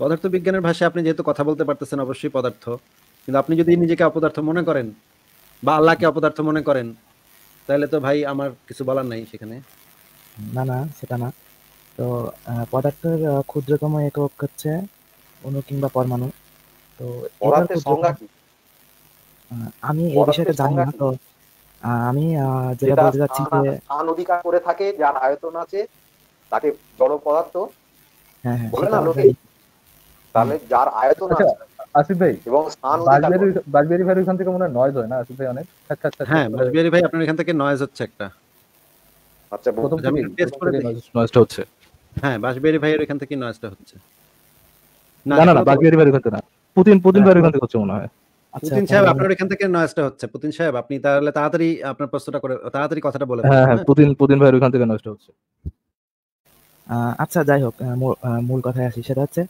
পদার্থবিজ্ঞানের ভাষায় আপনি যেহেতু কথা বলতে পারতেছেন অবশ্যই পদার্থ। কিন্তু আপনি যদি নিজেকে অপদার্থ মনে করেন বা আল্লাহকে অপদার্থ মনে করেন, তাহলে তো ভাই আমার কিছু বলার নাই সেখানে। না, না সেটা না। তো পদার্থের ক্ষুদ্রতম একক হচ্ছে অণু কিংবা পরমাণু। তো এটার পদার্থের সংজ্ঞা কি? আমি এই বিষয়টা জানি না। তো আমি যেটা বলতে চাচ্ছি যে স্থান অধিকার করে থাকে, যার আয়তন আছে, তাকে জড় পদার্থ হ্যাঁ, হ্যাঁ বলে না লোকে? তাহলে যার আয়তন আচ্ছা, আছে আসিফ ভাই এবং স্থান বাজবেরি করে। ওখান থেকে মনে হয় নয়েজ হয় না আসিফ ভাই অনেক? হ্যাঁ, বাসবিহারী ভাই আপনার এখান থেকে নয়েজ হচ্ছে একটা। আচ্ছা প্রথম আচ্ছা, আমি টেস্ট করে নয়েজটা হচ্ছে। হ্যাঁ, বাসবিহারী ভাইয়ের এখান থেকেই নয়েজটা হচ্ছে। না, না, না, এখনও ভাইয়ের ওখান থেকে না। পুতিন পুতিন হ্যাঁ, ওখান থেকে হচ্ছে মনে হয়। আচ্ছা পুতিন সাহেব আপনার এখান থেকে নয়েজটা হচ্ছে। পুতিন সাহেব আপনি তাহলে তাড়াতাড়ি আপনার প্রশ্নটা করে তাড়াতাড়ি কথাটা বলে হ্যাঁ, হ্যাঁ হ্যাঁ? পুতিন পুতিন ভাইয়ের ওখান থেকে নয়েজটা হচ্ছে। আচ্ছা যাই হোক মূল কথায় আসি। সেটা হচ্ছে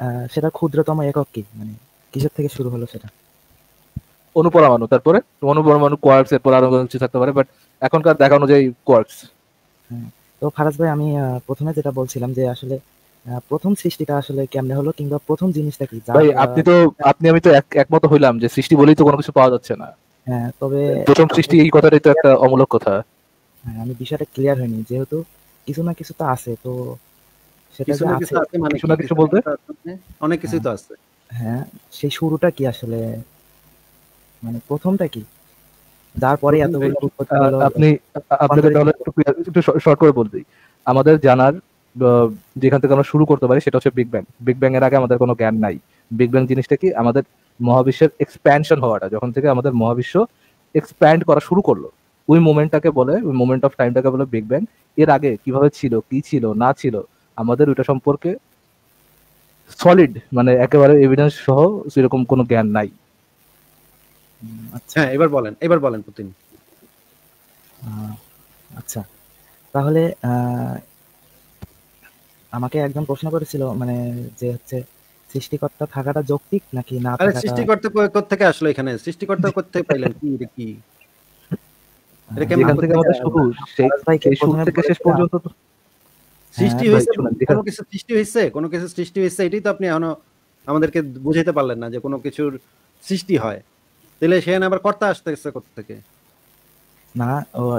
আ সেটার ক্ষুদ্রতম একক কি? মানে কিসের থেকে শুরু হলো সেটা? অনুপরমাণু তারপরে অনুপরমাণু কোয়ার্কস এরপর আরও কিছু থাকতে পারে বাট এখনকার দেখা অনুযায়ী কোয়ার্কস। হ্যাঁ। তো ফারাজ ভাই আমি প্রথমে যেটা বলছিলাম যে আসলে আ ১ম সৃষ্টিটা আসলে কেমনে হলো কিংবা ১ম জিনিসটা কি? ভাই আপনি তো আপনি আমি তো একমত হইলাম যে সৃষ্টি বলেই তো কোনো কিছু পাওয়া যাচ্ছে না। হ্যাঁ, তবে প্রথম সৃষ্টি এই কথাটাই তো একটা অমূলক কথা। হ্যাঁ, আমি বিষয়টা ক্লিয়ার হয়নি। যেহেতু কিছু না কিছু তো আছে। তো সেটা কিছু না আছে কিছু আছে মানে কিছু না কিছু বলতে? অনেক কিছুই তো আছে। হ্যাঁ, সেই শুরুটা কি আসলে? মানে প্রথমটা কি? তারপরে ১ম এতগুলো উৎপত্তি হলো আপনি আ আপনাকে রূপান্তরিত তাহলে একটু একটু শর্ট করে বলতেই। আমাদের জানার যেখান থেকে আমরা শুরু করতে পারি সেটা হচ্ছে বিগ ব্যাং বিগ ব্যাং এর আগে আমাদের কোনো জ্ঞান নাই। বিগ ব্যাং জিনিসটা কি? আমাদের মহাবিশ্বের এক্সপ্যানশন হওয়াটা যখন থেকে আমাদের মহাবিশ্ব এক্সপ্যান্ড করা শুরু করল। ওই মোমেন্টটাকে বলে ওই মোমেন্ট অফ টাইমটাকে বলে বিগ ব্যাং এর আগে কীভাবে ছিল কি ছিল না ছিল আমাদের ওইটা সম্পর্কে সলিড মানে একেবারে এভিডেন্স সহ সেরকম কোনো জ্ঞান নাই। আচ্ছা হ্যাঁ এবার বলেন এবার বলেন পুতিন। আচ্ছা। তাহলে আমাকে একজন প্রশ্ন করেছিল মানে যে হচ্ছে সৃষ্টিকর্তা থাকাটা যৌক্তিক নাকি না আরে সৃষ্টিকর্তা কো- থেকে আসলো এখানে? সৃষ্টিকর্তা কোথেকে পাইলেন? কি এটা কি? এটা কেমন থেকে আমাদের শুরু সেই শুরু থেকে শেষ পর্যন্ত তো সৃষ্টি হ্যাঁ, হয়েছে কোনো কিছু সৃষ্টি হয়েছে? কোনো কিছু সৃষ্টি হয়েছে? এটাই তো আপনি এখনও আমাদেরকে বুঝাইতে পারলেন না যে কোনো কিছুর সৃষ্টি হয়। তাহলে সেখানে আবার কর্তা আসতেছে কোথা থেকে না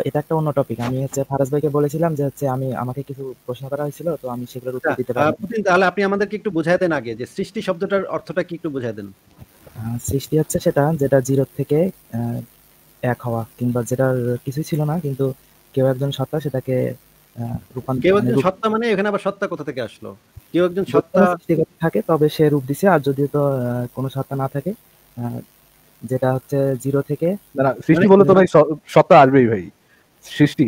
এটা একটা অন্য টপিক আমি হচ্ছে ফারাজ ভাইকে বলেছিলাম যে হচ্ছে আমি আমাকে কিছু প্রশ্ন করা হয়েছিল তো আমি সেগুলোর উত্তর দিতে পারি তাহলে আপনি আমাদেরকে একটু বুঝাই দেন আগে যে সৃষ্টি শব্দটার অর্থটা কি একটু বুঝাই দেন। সৃষ্টি হচ্ছে সেটা যেটা জিরো থেকে এক হওয়া কিংবা যেটা কিছুই ছিল না কিন্তু কেউ একজন সত্তা সেটাকে রূপান্তর কেউ মানে একজন সত্তা মানে এখানে আবার সত্তা কোথা থেকে আসলো? কেউ একজন সত্তা থাকে তবে সে রূপ দিছে আর যদি তো কোনো সত্তা না থাকে যেটা হচ্ছে জিরো থেকে না সৃষ্টি মানে- বলে তো ভাই সত্তা আসবেই ভাই। সৃষ্টি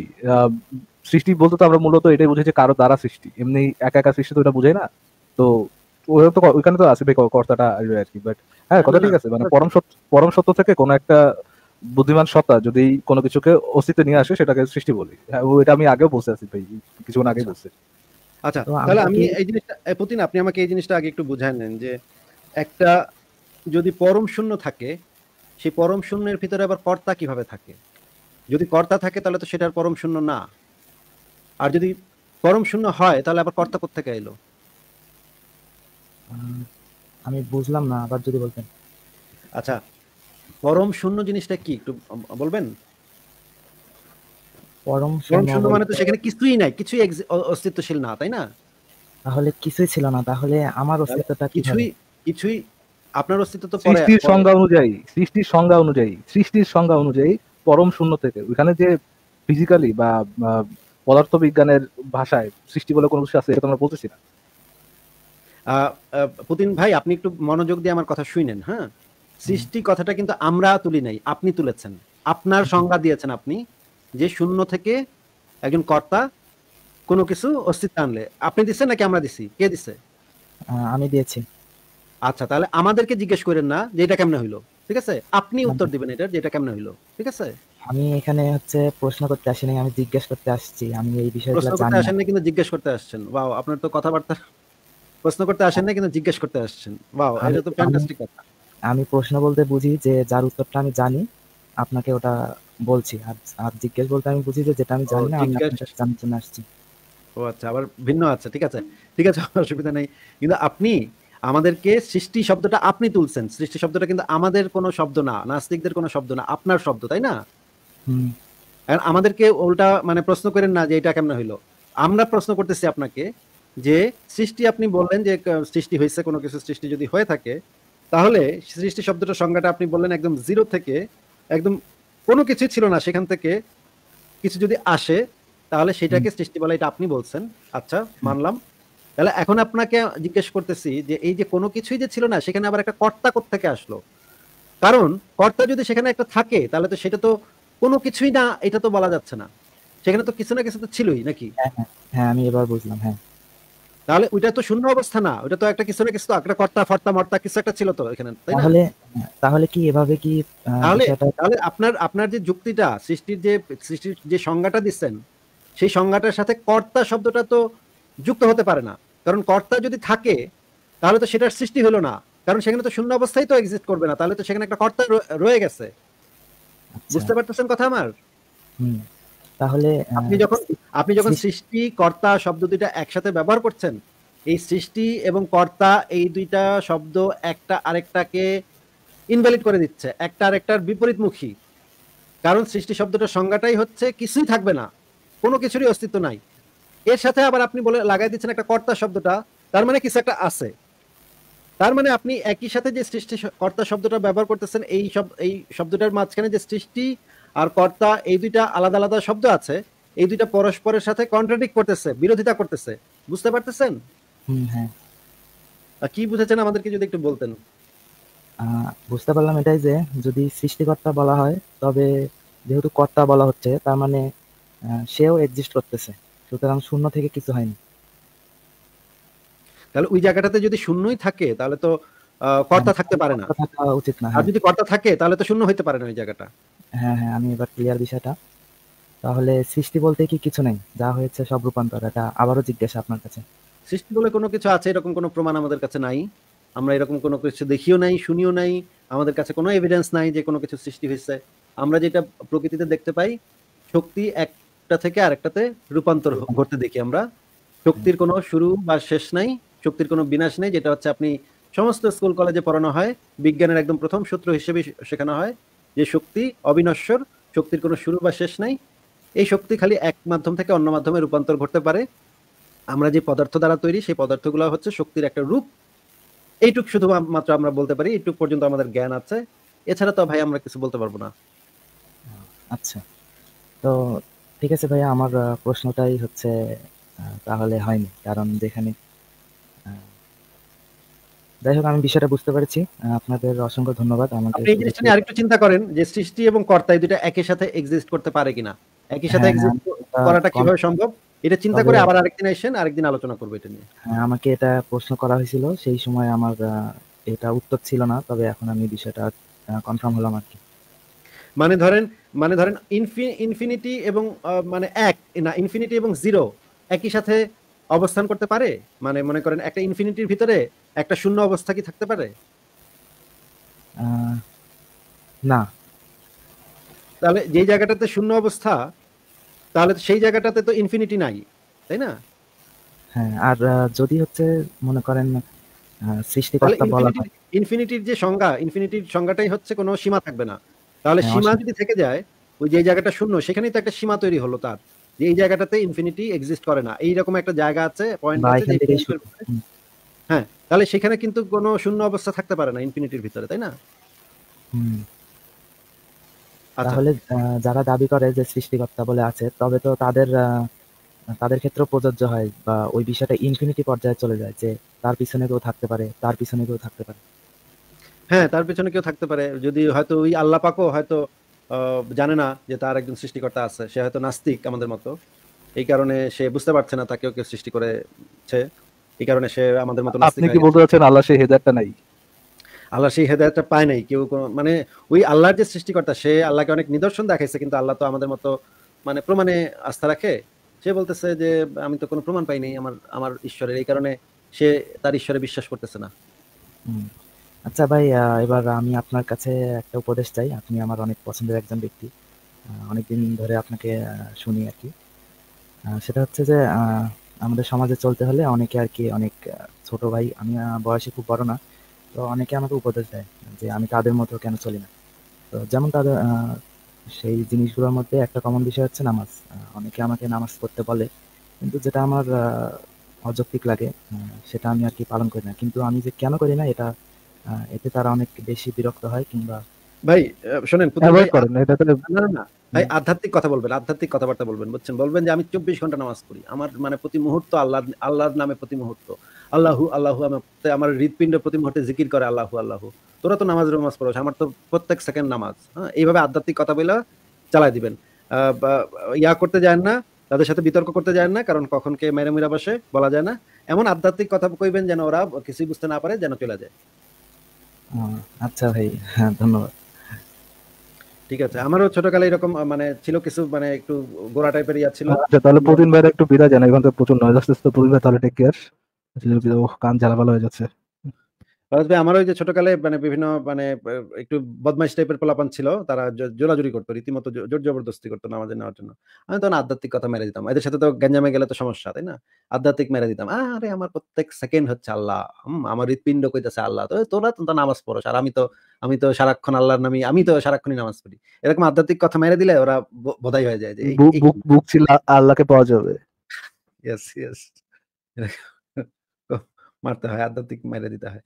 সৃষ্টি বলতে তো আমরা মূলত এটাই বুঝেছি কারও দ্বারা সৃষ্টি। এমনি একা একা সৃষ্টি তো এটা বুঝাই না। তো ওরা তো ওইখানে তো আসবে কর্তাটা আসবে আর কি। বাট হ্যাঁ কথা ঠিক আছে মানে পরম সত্য পরম সত্য থেকে কোনো একটা বুদ্ধিমান সত্তা যদি কোনো কিছুকে অস্তিত্বে নিয়ে আসে সেটাকে সৃষ্টি বলি। হ্যাঁ ওইটা আমি আগেও বসে আছি ভাই কিছুক্ষণ আগে বলছি। আচ্ছা তাহলে আমি এই জিনিসটা প্রতিদিন আপনি আমাকে এই জিনিসটা আগে একটু বুঝায় নেন যে একটা যদি পরম শূন্য থাকে সেই পরম শূন্যের ভিতরে আবার কর্তা কীভাবে থাকে? যদি কর্তা থাকে তাহলে তো সেটার পরম শূন্য না। আর যদি পরম শূন্য হয় তাহলে আবার কর্তা কোথেকে এলো? আমি বুঝলাম না আবার যদি বলতেন। আচ্ছা পরম শূন্য জিনিসটা কি? একটু বলবেন? পরম পরম শূন্য শূন্য মানে তো সেখানে কিছুই নাই কিছুই অস্তিত্বশীল না তাই না? তাহলে কিছুই ছিল না তাহলে আমার অস্তিত্বটা কিছুই কিছুই আপনার অস্তিত্ব তো সৃষ্টির সংজ্ঞা অনুযায়ী সৃষ্টির সংজ্ঞা অনুযায়ী সৃষ্টির সংজ্ঞা অনুযায়ী পরম শূন্য থেকে। ওইখানে যে ফিজিক্যালি বা পদার্থবিজ্ঞানের ভাষায় সৃষ্টি বলে কোনো কিছু আছে এটা আমরা বলতেছি না। পুতিন ভাই আপনি একটু মনোযোগ দিয়ে আমার কথা শুনেন হ্যাঁ? সৃষ্টি কথাটা কিন্তু আমরা তুলি নাই আপনি তুলেছেন। আপনার সংজ্ঞা দিয়েছেন আপনি যে শূন্য থেকে একজন কর্তা কোনো কিছু অস্তিত্ব আনলে। আপনি দিচ্ছেন নাকি আমরা দিছি? কে দিছে? আমি দিয়েছি। আচ্ছা তাহলে আমাদেরকে জিজ্ঞেস করেন না যে এটা কেমনে হইল ঠিক আছে? আপনি উত্তর দিবেন এটা যে এটা কেমনে হইল ঠিক আছে? আমি এখানে হচ্ছে প্রশ্ন করতে আসিনি আমি জিজ্ঞেস করতে আসছি আমি এই বিষয়গুলো প্রশ্ন করতে জানি আসেন না কিন্তু জিজ্ঞেস করতে আসছেন। বাও আপনার তো কথাবার্তা প্রশ্ন করতে আসেন না কিন্তু জিজ্ঞেস করতে আসছেন। বাও এটা তো ফ্যান্টাস্টিক কথা। আমি প্রশ্ন বলতে বুঝি যে যার উত্তরটা আমি জানি আপনাকে ওটা বলছি। আর আর জিজ্ঞেস বলতে আমি বুঝি যে যেটা আমি ও, জানি না আমি আপনার জানার জন্য আসছি। ও আচ্ছা আবার ভিন্ন আছে ঠিক আছে? ঠিক আছে অসুবিধা নেই। কিন্তু আপনি আমাদেরকে সৃষ্টি শব্দটা আপনি তুলছেন। সৃষ্টি শব্দটা কিন্তু আমাদের কোনো শব্দ না নাস্তিকদের কোনো শব্দ না আপনার শব্দ তাই না? আমাদেরকে ওটা মানে প্রশ্ন করেন না যে এটা কেমন হইল। আমরা প্রশ্ন করতেছি আপনাকে যে সৃষ্টি আপনি বললেন যে সৃষ্টি হয়েছে কোনো কিছু সৃষ্টি যদি হয়ে থাকে তাহলে সৃষ্টি শব্দটার সংজ্ঞাটা আপনি বললেন একদম জিরো থেকে একদম কোনো কিছু ছিল না সেখান থেকে কিছু যদি আসে তাহলে সেটাকে সৃষ্টি বলা এটা আপনি বলছেন। আচ্ছা মানলাম। তাহলে এখন আপনাকে জিজ্ঞেস করতেছি যে এই যে কোনো কিছুই যে ছিল না সেখানে আবার একটা কর্তা থেকে আসলো? কারণ কর্তা যদি সেখানে একটা থাকে তাহলে তো সেটা তো কোনো কিছুই না এটা তো বলা যাচ্ছে না। সেখানে তো কিছু না কিছু তো ছিলই নাকি? হ্যাঁ আমি এবার বুঝলাম হ্যাঁ। তাহলে ওইটা তো শূন্য অবস্থা না ওইটা তো একটা কিছু না কিছু তো একটা কর্তা ফর্তা মর্তা কিছু একটা ছিল তো এখানে তাই না? তাহলে তাহলে কি এভাবে কি তাহলে তাহলে আপনার আপনার যে যুক্তিটা সৃষ্টির যে সৃষ্টির যে সংজ্ঞাটা দিচ্ছেন সেই সংজ্ঞাটার সাথে কর্তা শব্দটা তো যুক্ত হতে পারে না। কারণ কর্তা যদি থাকে তাহলে তো সেটার সৃষ্টি হলো না। কারণ সেখানে তো শূন্য অবস্থায় তো এক্সিস্ট করবে না তাহলে তো সেখানে একটা কর্তা রয়ে- গেছে। আচ্ছা, বুঝতে পারতেছেন কথা আমার? তাহলে আপনি যখন আপনি যখন সৃষ্টি- সৃষ্টি কর্তা শব্দ দুইটা একসাথে ব্যবহার করছেন এই সৃষ্টি এবং কর্তা এই দুইটা শব্দ একটা আরেকটাকে ইনভ্যালিড করে দিচ্ছে একটা আরেকটার বিপরীতমুখী। কারণ সৃষ্টি শব্দটার সংজ্ঞাটাই হচ্ছে কিছুই থাকবে না কোনো কিছুরই অস্তিত্ব নাই। এর সাথে আবার আপনি বলে লাগাই দিচ্ছেন একটা কর্তা শব্দটা তার মানে কিছু একটা আছে। তার মানে আপনি একই সাথে যে সৃষ্টি কর্তা শব্দটা ব্যবহার করতেছেন এই সব এই শব্দটার মাঝখানে যে সৃষ্টি আর কর্তা এই দুইটা আলাদা আলাদা শব্দ আছে এই দুইটা পরস্পরের সাথে কন্ট্রাডিক্ট করতেছে বিরোধিতা করতেছে। বুঝতে পারতেছেন? হ্যাঁ। কি বুঝেছেন আমাদেরকে যদি একটু বলতেন? আহ, বুঝতে পারলাম এটাই যে যদি সৃষ্টিকর্তা বলা হয় তবে যেহেতু কর্তা বলা হচ্ছে তার মানে সেও এক্সিস্ট করতেছে। সুতরাং শূন্য থেকে কিছু হয়নি। তাহলে ওই জায়গাটাতে যদি শূন্যই থাকে তাহলে তো কর্তা থাকতে পারে না। থাকা উচিত না আর হ্যাঁ। যদি কর্তা থাকে তাহলে তো শূন্য হইতে পারে না ওই জায়গাটা। হ্যাঁ হ্যাঁ আমি এবার ক্লিয়ার বিষয়টা। তাহলে সৃষ্টি বলতে কি কিছু নেই? যা হয়েছে সব রূপান্তর এটা আবারও জিজ্ঞাসা আপনার কাছে। সৃষ্টি বলে কোনো কিছু আছে? এরকম কোনো প্রমাণ আমাদের কাছে নাই? আমরা এরকম কোনো কিছু দেখিও নাই শুনিও নাই? আমাদের কাছে কোনো এভিডেন্স নাই যে কোনো কিছু সৃষ্টি হয়েছে? আমরা যেটা প্রকৃতিতে দেখতে পাই শক্তি একটা থেকে আরেকটাতে রূপান্তর ঘটতে দেখি আমরা। শক্তির কোনো শুরু বা শেষ নাই শক্তির কোনো বিনাশ নেই, যেটা হচ্ছে আপনি সমস্ত স্কুল কলেজে পড়ানো হয়, বিজ্ঞানের একদম প্রথম সূত্র হিসেবে শেখানো হয় যে শক্তি অবিনশ্বর শক্তির কোনো শুরু বা শেষ নাই। এই শক্তি খালি এক মাধ্যম থেকে অন্য মাধ্যমে রূপান্তর ঘটতে পারে। আমরা যে পদার্থ দ্বারা তৈরি, সেই পদার্থগুলো হচ্ছে শক্তির একটা রূপ। এইটুক শুধু মাত্র আমরা বলতে পারি, এইটুক পর্যন্ত আমাদের জ্ঞান আছে। এছাড়া তো ভাই আমরা কিছু বলতে পারব না। আচ্ছা। তো ঠিক আছে ভাইয়া আমার প্রশ্নটাই হচ্ছে তাহলে হয়নি। কারণ যেখানে যাই হোক আমি বিষয়টা বুঝতে পেরেছি। আপনাদের অসংখ্য ধন্যবাদ। আমাকে আপনি এই জিনিসটা নিয়ে আরেকটু চিন্তা করেন যে সৃষ্টি এবং কর্তা এই দুটো একই সাথে এক্সিস্ট করতে পারে কিনা? একই সাথে হ্যাঁ, এক্সিস্ট এটা করাটা কীভাবে সম্ভব? এটা চিন্তা করে আবার আরেকদিন আসেন আরেকদিন আলোচনা করব এটা নিয়ে। হ্যাঁ, আমাকে এটা প্রশ্ন করা হয়েছিল। সেই সময় আমার এটা উত্তর ছিল না তবে এখন আমি বিষয়টা কনফার্ম হলাম আর কি। মানে ধরেন মানে ধরেন ইনফিনিটি এবং মানে এক না ইনফিনিটি এবং জিরো একই সাথে অবস্থান করতে পারে? মানে মনে করেন একটা ইনফিনিটির ভিতরে একটা শূন্য অবস্থা কি থাকতে পারে? না। তাহলে যেই জায়গাটাতে শূন্য অবস্থা তাহলে সেই জায়গাটাতে তো ইনফিনিটি নাই তাই না? হ্যাঁ আর যদি হচ্ছে মনে করেন সৃষ্টিকর্তা বলা হয় ইনফিনিটির যে সংজ্ঞা ইনফিনিটির সংজ্ঞাটাই হচ্ছে কোনো সীমা থাকবে না। তাহলে হ্যাঁ, সীমা যদি থেকে যায় ওই যে জায়গাটা শূন্য সেখানেই তো একটা সীমা তৈরি হলো তার যে এই জায়গাটাতে ইনফিনিটি এক্সিস্ট করে না। এইরকম একটা জায়গা আছে পয়েন্ট আছে। হ্যাঁ তাহলে সেখানে কিন্তু কোনো শূন্য অবস্থা থাকতে পারে না ইনফিনিটির ভিতরে তাই না? আচ্ছা। তাহলে যারা দাবি করে যে সৃষ্টিকর্তা বলে আছে তবে তো তাদের আহ, তাদের ক্ষেত্রে প্রযোজ্য হয় বা ওই বিষয়টা ইনফিনিটি পর্যায়ে চলে যায় যে তার পিছনে কেউ থাকতে পারে তার পিছনে কেউ থাকতে পারে হ্যাঁ তার পেছনে কেউ থাকতে পারে। যদি হয়তো ওই আল্লাহ পাকও হয়তো জানে না যে তার একজন সৃষ্টিকর্তা আছে সে হয়তো নাস্তিক আমাদের মতো। এই কারণে সে বুঝতে পারছে না তাকেও কেউ সৃষ্টি করেছে। এই কারণে সে আমাদের মতো আপনি কি বলতে চাচ্ছেন আল্লাহ সেই হেদায়তটা নাই? আল্লাহ সেই হেদায়তটা পায় নাই কেউ মানে ওই আল্লাহর যে সৃষ্টিকর্তা সে আল্লাহকে অনেক নিদর্শন দেখাইছে কিন্তু আল্লাহ তো আমাদের মতো মানে প্রমাণে আস্থা রাখে। সে বলতেছে যে আমি তো কোনো প্রমাণ পাইনি আমার আমার ঈশ্বরের। এই কারণে সে তার ঈশ্বরে বিশ্বাস করতেছে না। আচ্ছা ভাই এবার আমি আপনার কাছে একটা উপদেশ চাই। আপনি আমার অনেক পছন্দের একজন ব্যক্তি। অনেকদিন ধরে আপনাকে শুনি আর কি। সেটা হচ্ছে যে আমাদের সমাজে চলতে হলে অনেকে আর কি অনেক ছোট ভাই, আমি বয়সে খুব বড় না, তো অনেকে আমাকে উপদেশ দেয় যে আমি তাদের মতো কেন চলি না। তো যেমন তাদের সেই জিনিসগুলোর মধ্যে একটা কমন বিষয় হচ্ছে নামাজ। অনেকে আমাকে নামাজ পড়তে বলে, কিন্তু যেটা আমার অযৌক্তিক লাগে সেটা আমি আর কি পালন করি না। কিন্তু আমি যে কেন করি না, এটা এতে তারা অনেক বেশি বিরক্ত হয় কিংবা ভাই শোনেন ভাই, করেন এটা তো না না, না। ভাই আধ্যাত্মিক কথা বলবেন আধ্যাত্মিক কথাবার্তা বলবেন বুঝছেন? বলবেন যে আমি চব্বিশ ঘণ্টা নামাজ পড়ি। আমার মানে প্রতি মুহূর্ত আল্লাহ আল্লাহর নামে প্রতি মুহূর্ত। আল্লাহু আল্লাহু আমার আমার হৃদপিণ্ড প্রতি মুহূর্তে জিকির করে আল্লাহু আল্লাহু। তোরা তো নামাজ নামাজ পড়ো আমার তো প্রত্যেক সেকেন্ড নামাজ। হ্যাঁ এইভাবে আধ্যাত্মিক কথা বলে চালাই দিবেন। আহ, বা- ইয়া করতে যায় না তাদের সাথে বিতর্ক করতে যায় না কারণ কখন কে মেরে মেরা বসে বলা যায় না। এমন আধ্যাত্মিক কথা কইবেন যেন ওরা কিছুই বুঝতে না পারে যেন চলে যায়। আচ্ছা ভাই হ্যাঁ ধন্যবাদ। ঠিক আছে আমারও ছোটকালে এরকম মানে ছিল কিছু মানে একটু গোড়া টাইপের ইয়া ছিল। আচ্ছা তাহলে প্রতিদিন ভাইরা একটু বিদায় জানাই এখন তো প্রচুর নয়েজ আসতেছে তো প্রতিদিন ভাই তাহলে টেক কেয়ার কান জ্বালা ভালো হয়ে যাচ্ছে। ফারাজ ভাই আমার ওই যে ছোটকালে মানে বিভিন্ন মানে একটু বদমাইশ টাইপের পোলাপান ছিল তারা জোরাজুরি করতো রীতিমতো জোর জবরদস্তি করতো নামাজে নেওয়ার জন্য। আমি তখন আধ্যাত্মিক কথা মেরে দিতাম। এদের সাথে তো গঞ্জামে গেলে তো সমস্যা তাই না? আধ্যাত্মিক মেরে দিতাম। আরে আমার প্রত্যেক সেকেন্ড হচ্ছে আল্লাহ আমার হৃৎপিণ্ড কইতেছে আল্লাহ। তো তোরা তো নামাজ পড়ো আর আমি তো আমি তো সারাক্ষণ আল্লাহর নামি আমি তো সারাক্ষণই নামাজ পড়ি। এরকম আধ্যাত্মিক কথা মেরে দিলে ওরা বোধাই হয়ে যায় যে বুক ছিল আল্লাহকে পাওয়া যাবে। Yes, yes. মারতে হয় আধ্যাত্মিক মেরে দিতে হয়।